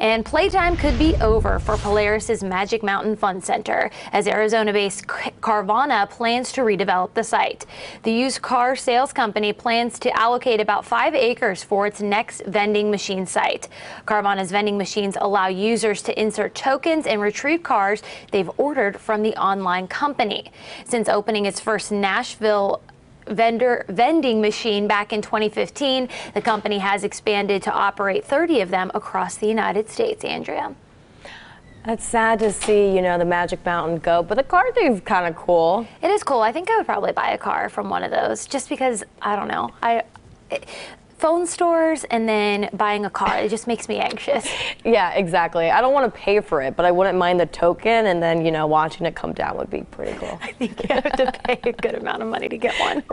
And playtime could be over for Polaris's Magic Mountain Fun Center as Arizona-based Carvana plans to redevelop the site. The used car sales company plans to allocate about five acres for its next vending machine site. Carvana's vending machines allow users to insert tokens and retrieve cars they've ordered from the online company. Since opening its first Nashville vendor vending machine back in 2015. The company has expanded to operate 30 of them across the United States. Andrea. It's sad to see, you know, the Magic Mountain go, but the car thing's kind of cool. It is cool. I think I would probably buy a car from one of those just because, I don't know, I. It, phone stores and then buying a car. It just makes me anxious. yeah, exactly. I don't want to pay for it, but I wouldn't mind the token and then, you know, watching it come down would be pretty cool. I think you have to pay a good amount of money to get one.